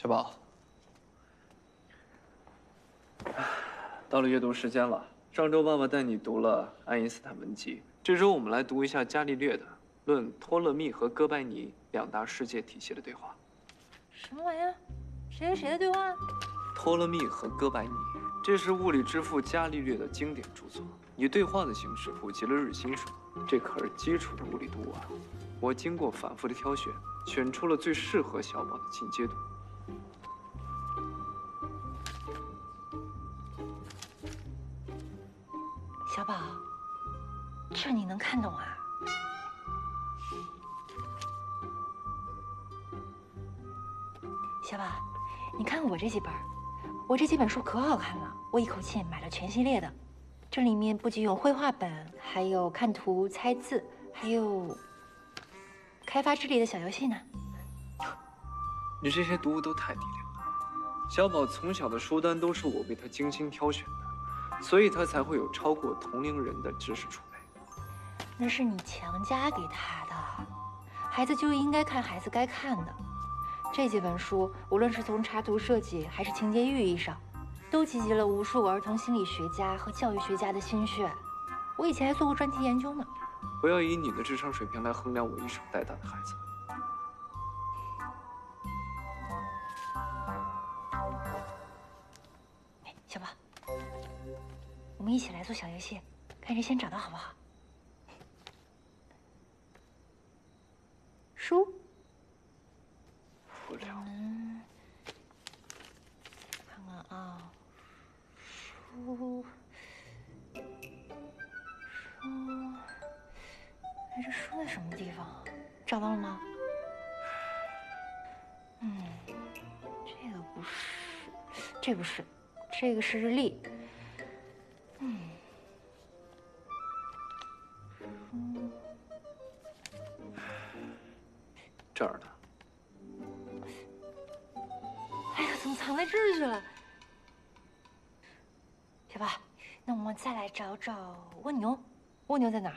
小宝，到了阅读时间了。上周爸爸带你读了《爱因斯坦文集》，这周我们来读一下伽利略的《论托勒密和哥白尼两大世界体系的对话》。什么玩意儿？谁和谁的对话？托勒密和哥白尼，这是物理之父伽利略的经典著作，以对话的形式普及了日心说。这可是基础的物理读物啊！我经过反复的挑选，选出了最适合小宝的进阶读。小宝，这你能看懂啊？小宝，你看我这几本，我这几本书可好看了，我一口气买了全系列的。这里面不仅有绘画本，还有看图猜字，还有开发智力的小游戏呢。你这些读物都太低劣了。小宝从小的书单都是我为他精心挑选的，所以他才会有超过同龄人的知识储备。那是你强加给他的，孩子就应该看孩子该看的。这几本书，无论是从插图设计还是情节寓意上。都集结了无数儿童心理学家和教育学家的心血，我以前还做过专题研究呢。不要以你的智商水平来衡量我一手带大的孩子。们一起来做小游戏，看谁先找到好不好？书。无聊。看看啊。书，书，哎，这书在什么地方？找到了吗？嗯，这个不是，这不是，这个是日历。这儿呢。哎呀，怎么藏在这儿去了？小宝，那我们再来找找蜗牛，蜗牛在哪儿？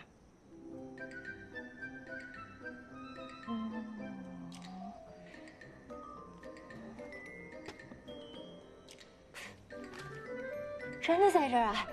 真的在这儿啊！